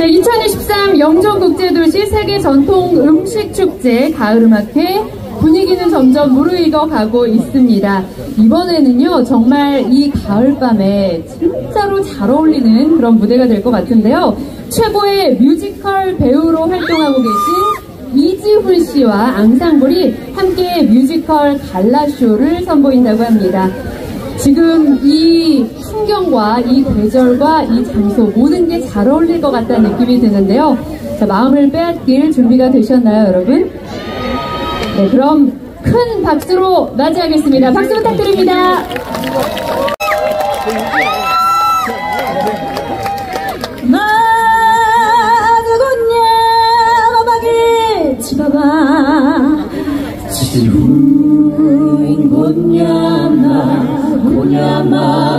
자, 2023 영종국제도시 세계 전통 음식 축제 가을음악회 분위기는 점점 무르익어 가고 있습니다. 이번에는요, 정말 이 가을밤에 진짜로 잘 어울리는 그런 무대가 될 것 같은데요. 최고의 뮤지컬 배우로 활동하고 계신 이지훈 씨와 앙상블이 함께 뮤지컬 갈라쇼를 선보인다고 합니다. 지금 이 풍경과 이 계절과 이 장소 모든 게 잘 어울릴 것 같다는 느낌이 드는데요. 자, 마음을 빼앗길 준비가 되셨나요, 여러분? 네, 그럼 큰 박수로 맞이하겠습니다. 박수 부탁드립니다. 나그군냐 집어봐 지후 곤냐마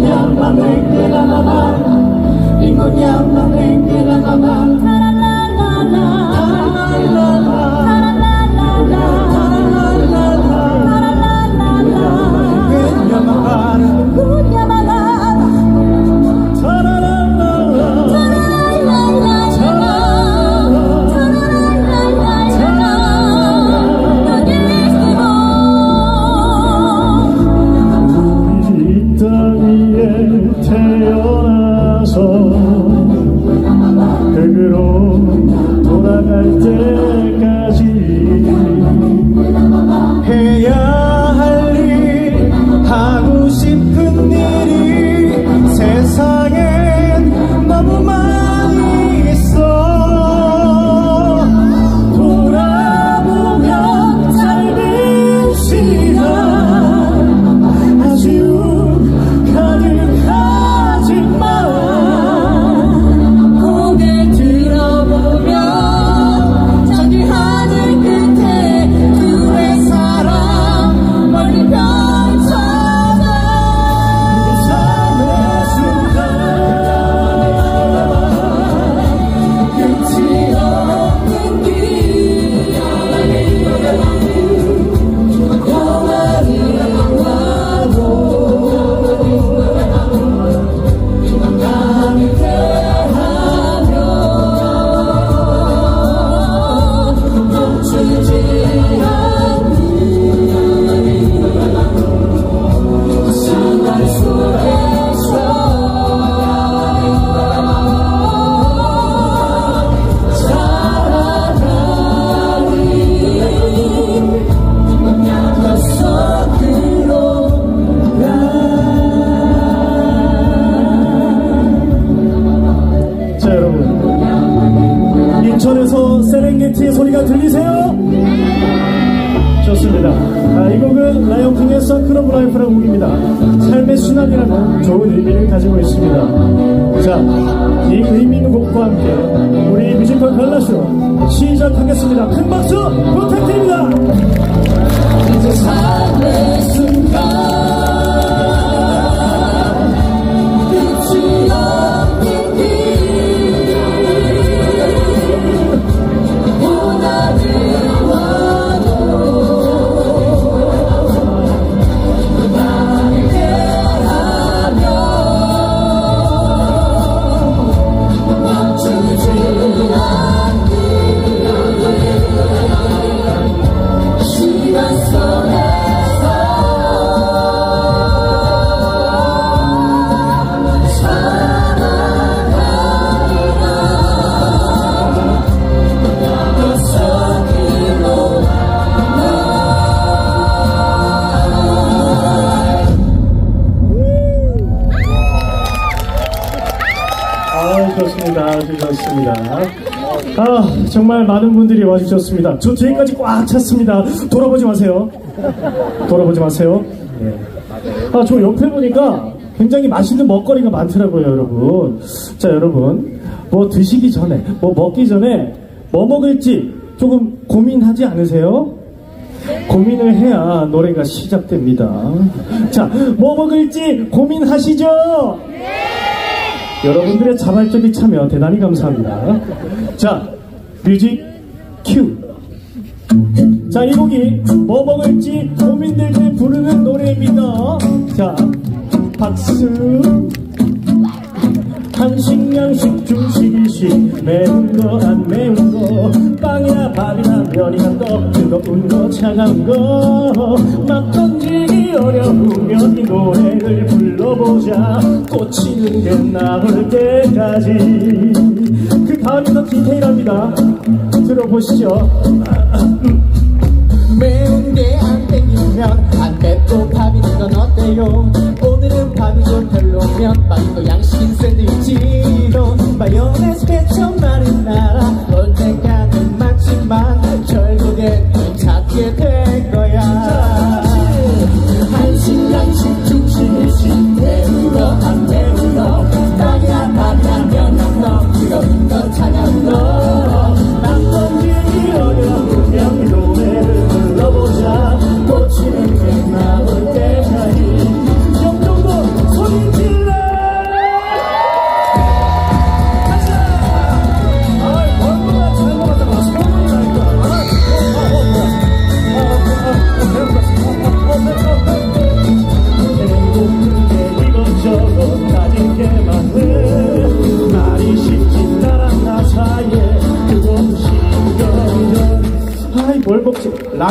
llama de la nada, ningún llama de la nada, nada. 흙으 세렝게티의 소리가 들리세요? 좋습니다. 아, 이 곡은 라이온킹의 Circle of Life라는 곡입니다. 삶의 순환이라는 좋은 의미를 가지고 있습니다. 자 이 의미 있는 곡과 함께 우리 뮤지컬 갈라쇼 시작하겠습니다. 큰 박수 부탁드립니다. 이제 삶의 순간 아 정말 많은 분들이 와주셨습니다 저 뒤에까지 꽉 찼습니다 돌아보지 마세요 돌아보지 마세요 예. 아저 옆에 보니까 굉장히 맛있는 먹거리가 많더라고요, 여러분. 자, 여러분. 뭐 드시기 전에, 뭐 먹기 전에 뭐 먹을지 조금 고민하지 않으세요? 고민을 해야 노래가 시작됩니다. 자, 뭐 먹을지 고민하시죠? 여러분들의 자발적인 참여 대단히 감사합니다. 자, 뮤직 큐. 자, 이 곡이 뭐 먹을지 고민될 때 부르는 노래입니다. 자, 박수. 한식, 양식, 중식, 일식 매운 거, 안 매운 거 빵이나 밥이나 면이나 떡 뜨거운 거, 차가운 거. 막 던지기 어려우면 이 노래를 불러보자. 꽂히는 게 나올 때까지. 그 다음이 더 디테일합니다. 들어보시죠. 매운 마요네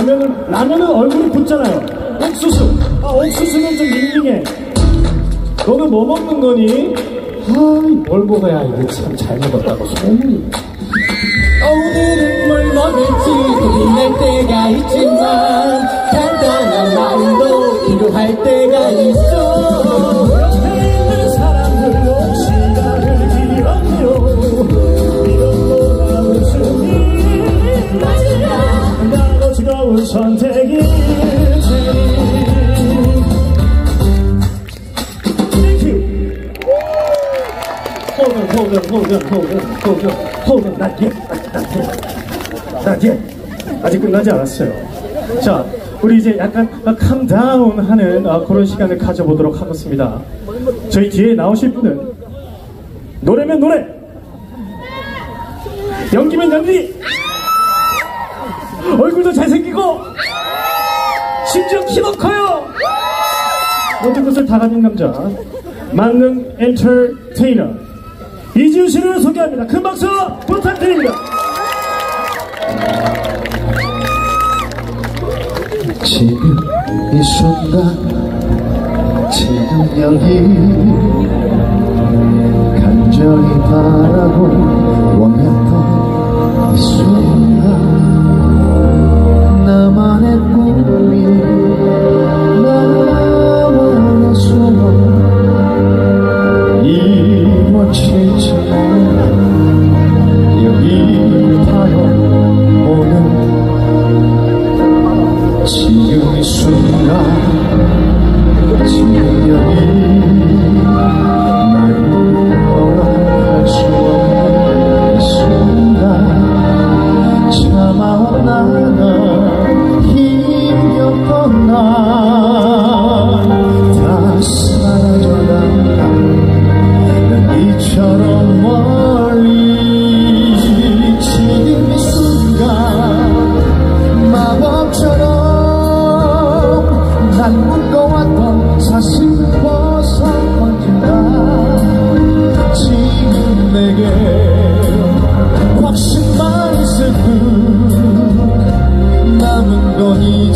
라면은 라면은 얼굴이 붓잖아요. 옥수수. 아 옥수수는 좀 밍밍해. 너는 뭐 먹는 거니? 아이 뭘 먹어야 이게 참 잘 먹었다고 소문이. 오늘은 뭘 먹을지 고민할 때가 있지만 간단한 마음도 위로할 때가 있어 on, not yet, not yet, not yet. 아직 끝나지 않았어요. 자, 우리 이제 약간 캄다운 하는 아, 그런 시간을 가져보도록 하겠습니다. 저희 뒤에 나오실 분은 노래면 노래, 연기면 연기, 얼굴도 잘생기고, 심지어 키도 커요. 모든 것을 다 가진 남자, 만능 엔터테이너 이지우 씨를 소개합니다. 큰 박수 부탁드립니다. 지금 이 순간 지금 여기 간절히 바라고 원했 your. You.